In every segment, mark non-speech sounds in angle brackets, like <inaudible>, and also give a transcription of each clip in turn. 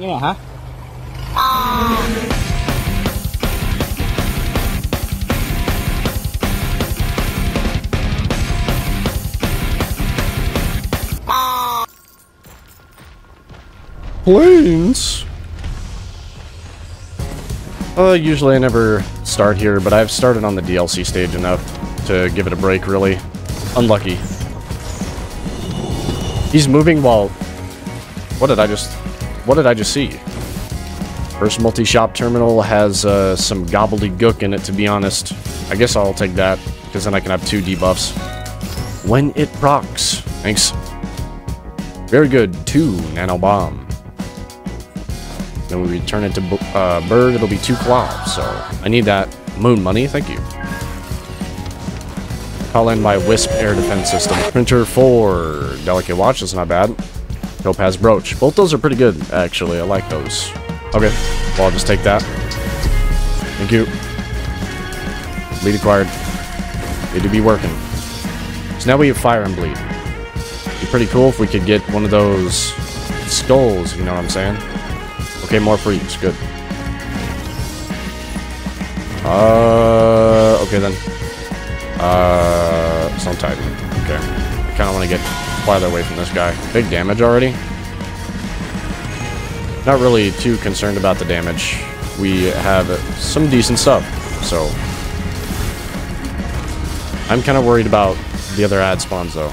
นี่เนี่ยฮะ Planes. Uh, usually I never start here, but I've started on the DLC stage enough to give it a break, really. Unlucky. He's moving while... What did I just... What did I just see? First multi-shop terminal has uh, some gobbledygook in it, to be honest. I guess I'll take that, because then I can have two debuffs. When it procs. Thanks. Very good. Two nano bomb. Then we return it to uh, bird, it'll be two claws. So I need that moon money. Thank you. Call in my Wisp air defense system. Printer 4. Delicate watch, that's not bad. Topaz brooch. Both those are pretty good, actually. I like those. Okay, well, I'll just take that. Thank you. Bleed acquired. Need to be working. So now we have fire and bleed. Be pretty cool if we could get one of those skulls, you know what I'm saying? Okay, more freeze. Good. Uh, okay then. Uh, Stone Titan. Okay. I kind of want to get farther away from this guy. Big damage already. Not really too concerned about the damage. We have some decent stuff, so... I'm kind of worried about the other ad spawns, though.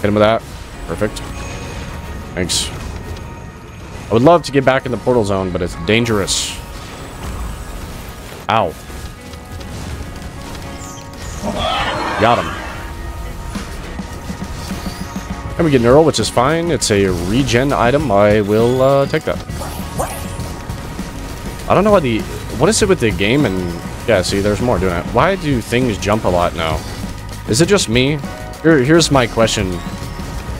Hit him with that. Perfect. Thanks. I would love to get back in the portal zone, but it's dangerous. Ow. Got him. And we get Knurl, which is fine. It's a regen item. I will uh, take that. I don't know why the... What is it with the game and... Yeah, see, there's more doing it. Why do things jump a lot now? Is it just me? Here, here's my question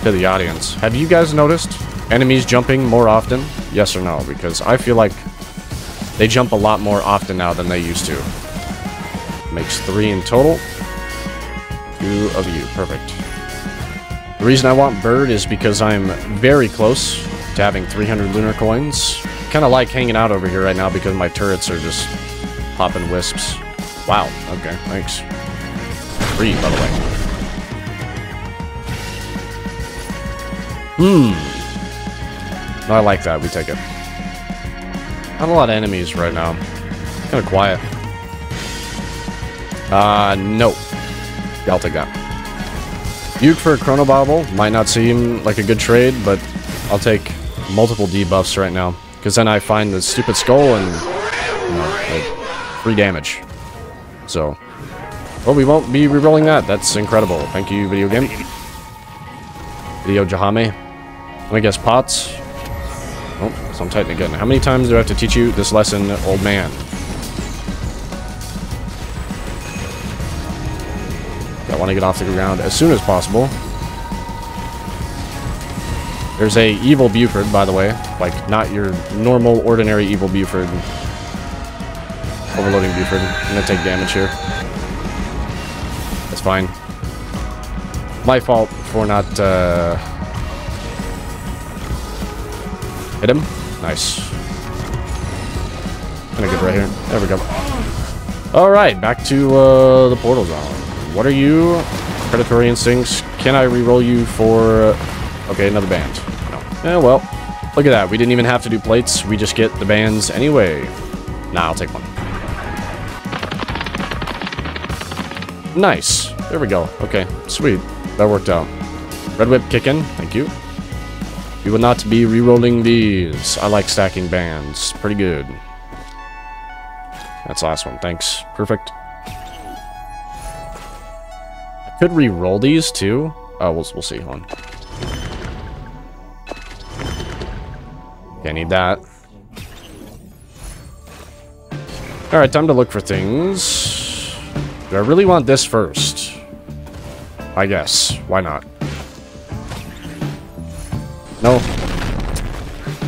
to the audience. Have you guys noticed enemies jumping more often? Yes or no? Because I feel like they jump a lot more often now than they used to. Makes three in total. Two of you. Perfect. The reason I want Bird is because I'm very close to having 300 lunar coins. Kind of like hanging out over here right now because my turrets are just popping wisps. Wow. Okay, thanks. Free, by the way. Hmm. I like that. We take it. Not a lot of enemies right now. Kind of quiet. Uh, no. I'll take that. Uke for a Chronobauble might not seem like a good trade, but I'll take multiple debuffs right now. Because then I find the stupid skull and, you know, like, free damage. So, well, we won't be rerolling that. That's incredible. Thank you, video game. Video Jahame. Let me guess, pots? Oh, so I'm tight again. How many times do I have to teach you this lesson, old man? Want to get off the ground as soon as possible. There's a evil Buford, by the way. Like, not your normal, ordinary evil Buford. Overloading Buford. I'm gonna take damage here. That's fine. My fault for not, uh... Hit him? Nice. Kinda good right here. There we go. Alright, back to, uh, the portal zone. What are you? Predatory Instincts. Can I re-roll you for... Uh, okay, another band. No. Eh, well. Look at that. We didn't even have to do plates. We just get the bands anyway. Nah, I'll take one. Nice. There we go. Okay, sweet. That worked out. Red Whip kick in. Thank you. We will not be re-rolling these. I like stacking bands. Pretty good. That's the last one. Thanks. Perfect. Could re-roll these too. Oh, we'll, we'll see. Hold on. Okay, I need that. Alright, time to look for things. Do I really want this first? I guess. Why not? No.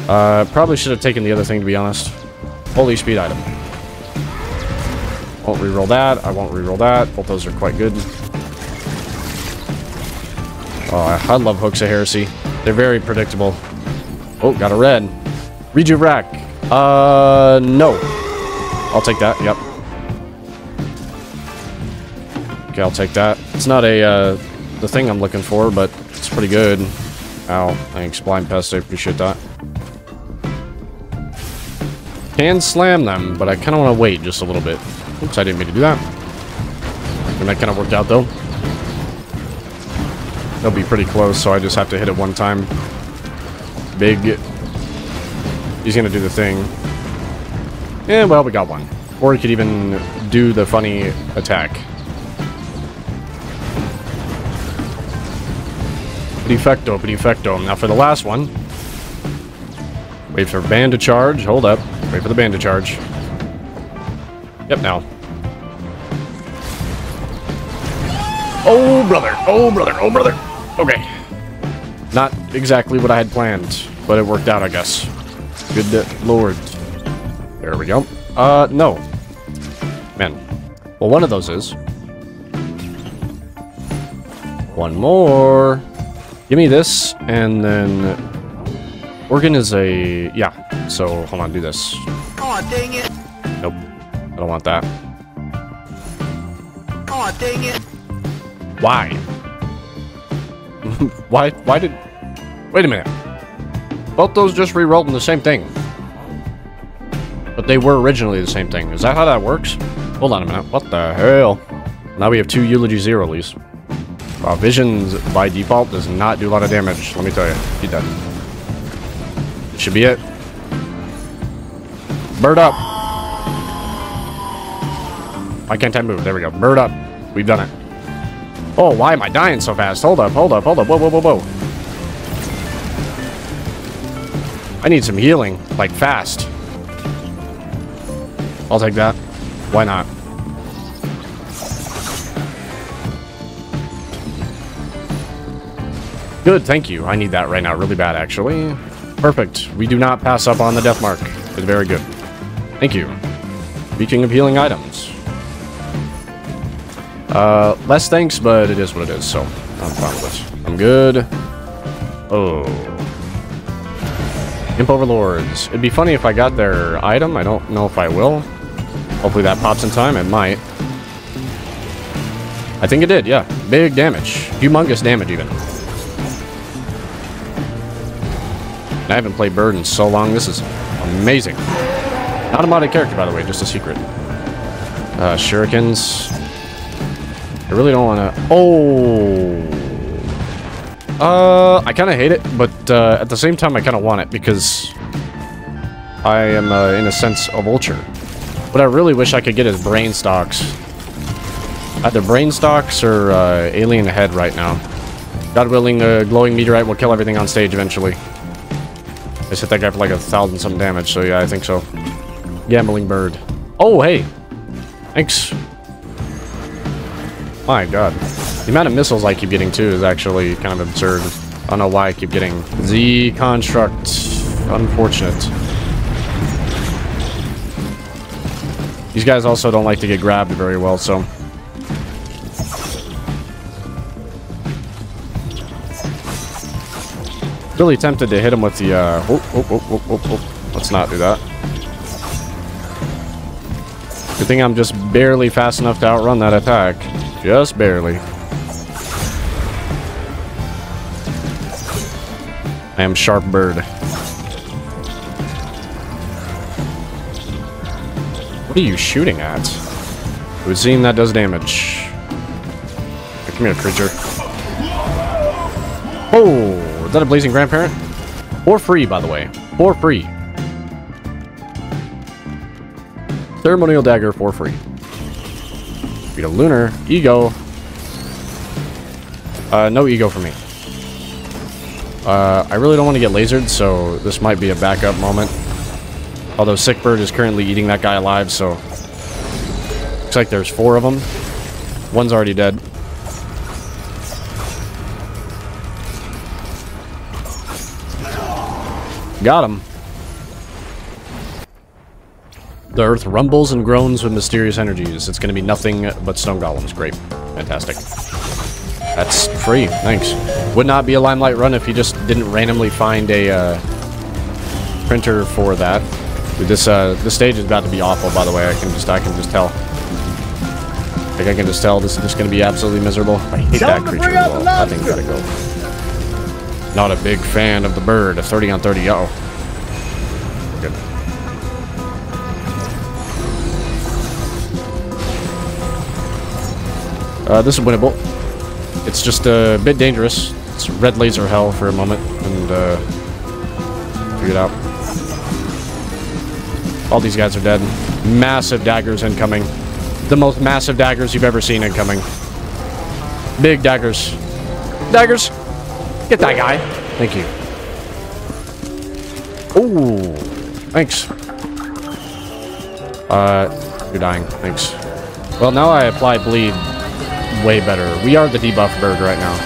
Uh, probably should have taken the other thing, to be honest. Holy speed item. Won't re-roll that. I won't re-roll that. Both those are quite good. Oh, I, love Hooks of Heresy. They're very predictable. Oh, got a red. Rejuve rack. Uh, no. I'll take that, yep. Okay, I'll take that. It's not a, uh, the thing I'm looking for, but it's pretty good. Ow, thanks, Blind Pest, I appreciate that. Can slam them, but I kind of want to wait just a little bit. Oops, I didn't mean to do that. And that kind of worked out, though. They'll be pretty close, so I just have to hit it one time. Big. He's to do the thing. Yeah, well, we got one. Or he could even do the funny attack. Perfecto, perfecto. Now for the last one. Wait for band to charge. Hold up. Wait for the band to charge. Yep, now. Oh, brother. Oh, brother. Oh, brother. Okay. Not exactly what I had planned, but it worked out, I guess. Good lord. There we go. Uh, no. Man. Well, one of those is. One more. Give me this, and then... Organ is a... Yeah, so hold on, do this. Aw, dang it. Nope. I don't want that. Aw, dang it. Why? <laughs> why? Why did... Wait a minute. Both those just re-rolled in the same thing. But they were originally the same thing. Is that how that works? Hold on a minute. What the hell? Now we have two Eulogy Zero leaves. Wow, Visions by default does not do a lot of damage, let me tell you. He dead. Should be it. Bird up. Why can't I move? There we go. Bird up. We've done it. Oh, why am I dying so fast? Hold up, hold up, hold up. Whoa, whoa, whoa, whoa. I need some healing, like fast. I'll take that. Why not? Good, thank you. I need that right now really bad, actually. Perfect. We do not pass up on the death mark. It's very good. Thank you. Speaking of healing items. Uh, less thanks, but it is what it is, so I'm fine with it. I'm good. Oh. Imp Overlords. It'd be funny if I got their item. I don't know if I will. Hopefully that pops in time. It might. I think it did, yeah. Big damage. Humongous damage, even. I haven't played Bird in so long. This is amazing. Not a modded character, by the way, just a secret. Uh, shurikens. I really don't want to... Oh! Uh, I kind of hate it, but uh, at the same time, I kind of want it because I am, uh, in a sense, a vulture. What I really wish I could get is brainstalks. Either brainstalks or uh, alien head right now. God willing, the glowing meteorite will kill everything on stage eventually. I just hit that guy for like a thousand some damage, so yeah, I think so. Gambling bird. Oh, hey! Thanks. My god. The amount of missiles I keep getting, too, is actually kind of absurd. I don't know why I keep getting Xi construct. Unfortunate. These guys also don't like to get grabbed very well, so... Really tempted to hit him with the, uh... Oh, oh, oh, oh, oh, oh. Let's not do that. Good thing I'm just barely fast enough to outrun that attack. Just barely. I am Sharp Bird. What are you shooting at? It would seem that does damage. Come here, creature. Oh, is that a Blazing Grandparent? For free, by the way. For free. Ceremonial Dagger for free. Beat a Lunar. Ego. Uh, no ego for me. Uh, I really don't want to get lasered, so this might be a backup moment. Although Sick Bird is currently eating that guy alive, so... Looks like there's four of them. One's already dead. Got him. The earth rumbles and groans with mysterious energies. It's going to be nothing but stone golems. Great. Fantastic. That's free. Thanks. Would not be a Limelight run if you just didn't randomly find a, uh, printer for that. This uh, this stage is about to be awful. By the way, I can just I can just tell. Like I can just tell this is just gonna be absolutely miserable. I hate Tell that creature as well. Thing's lobster. gotta go. Not a big fan of the bird. A 30 on 30. Uh oh. Uh, this is winnable. It's just a bit dangerous. It's red laser hell for a moment, and uh, figure it out. All these guys are dead. Massive daggers incoming. The most massive daggers you've ever seen incoming. Big daggers. Daggers! Get that guy. Thank you. Ooh. Thanks. Uh, you're dying. Thanks. Well, now I apply bleed way better. We are the debuff bird right now.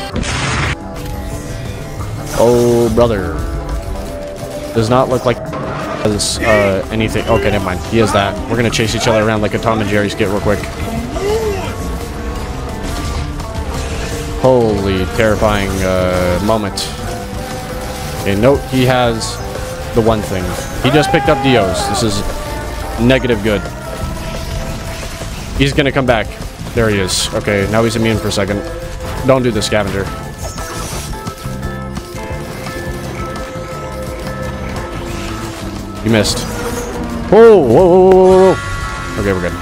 Oh, brother. Does not look like has uh, anything. Okay, never mind. He has that. We're gonna chase each other around like a Tom and Jerry skit real quick. Holy terrifying uh, moment. Okay, note he has the one thing. He just picked up Dios. This is negative good. He's gonna come back. There he is. Okay, now he's immune for a second. Don't do the scavenger. You missed. Whoa, whoa, whoa, whoa, whoa. Okay, we're good.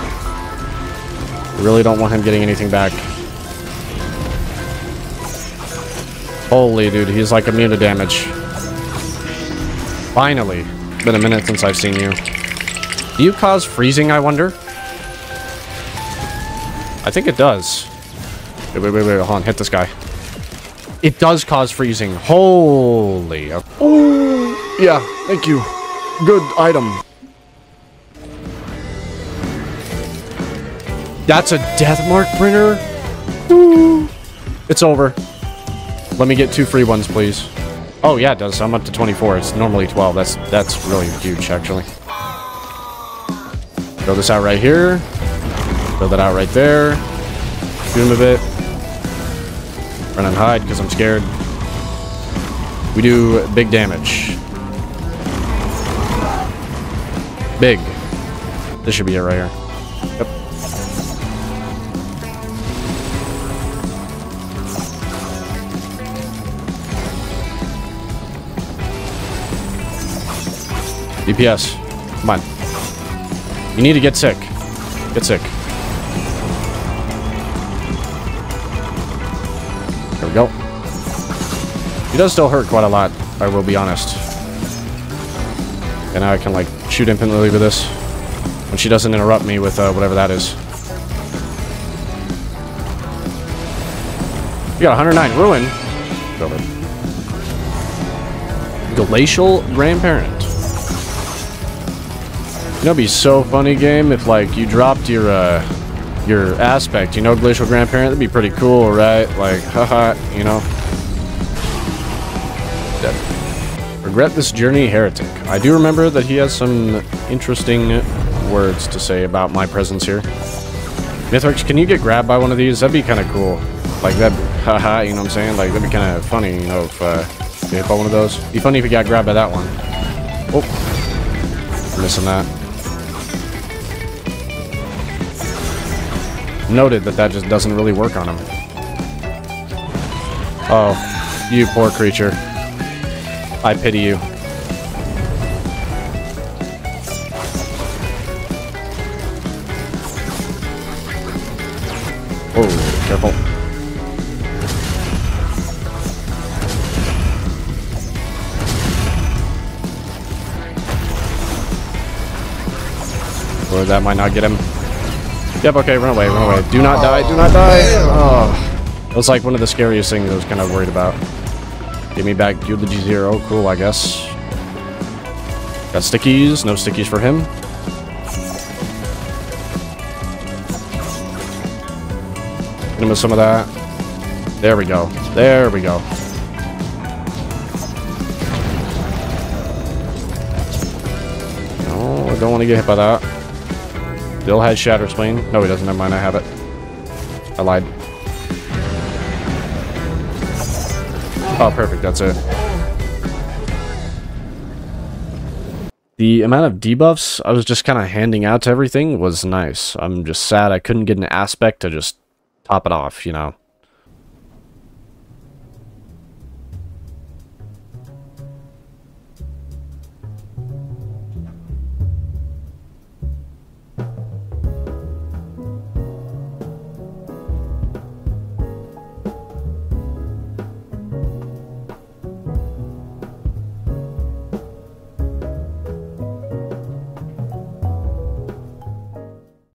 Really don't want him getting anything back. Holy dude, he's like immune to damage. Finally. Been a minute since I've seen you. Do you cause freezing, I wonder? I think it does. Wait, wait, wait, wait, hold on, hit this guy. It does cause freezing. Holy. Oh, yeah, thank you. Good item. That's a death mark printer? Ooh. It's over. Let me get two free ones, please. Oh, yeah, it does. I'm up to 24. It's normally 12. That's that's really huge, actually. Throw this out right here. Throw that out right there. Shoot him a bit. Run and hide because I'm scared. We do big damage. Big. This should be it right here. Yep. DPS. Come on. You need to get sick. Get sick. He does still hurt quite a lot, I will be honest. And now I can, like, shoot infinitely with this. When she doesn't interrupt me with uh, whatever that is. We got 109 Ruin. It. Glacial Grandparent. You know, it'd be so funny, game, if like you dropped your uh, your aspect. You know, glacial grandparent. That'd be pretty cool, right? Like, <laughs> haha, you know. Regret this journey, heretic. I do remember that he has some interesting words to say about my presence here. Mithrix, can you get grabbed by one of these? That'd be kind of cool. Like that, <laughs> haha, you know what I'm saying? Like that'd be kind of funny, you know, if uh, you hit one of those. Be funny if you got grabbed by that one. Oh, missing that. noted that that just doesn't really work on him. Oh, you poor creature. I pity you. Oh, careful. Or that might not get him. Yep, okay, run away, run away. Do not die, do not die! Oh. oh. It was like one of the scariest things I was kind of worried about. Give me back Eulogy Zero. Cool, I guess. Got stickies. No stickies for him. Him with some of that. There we go. There we go. No, I don't want to get hit by that. Bill has Shatter Spleen. No, he doesn't. Never mind. I have it. I lied. Oh, perfect. That's it. the amount of debuffs I was just kind of handing out to everything was nice. I'm just sad I couldn't get an aspect to just top it off, you know.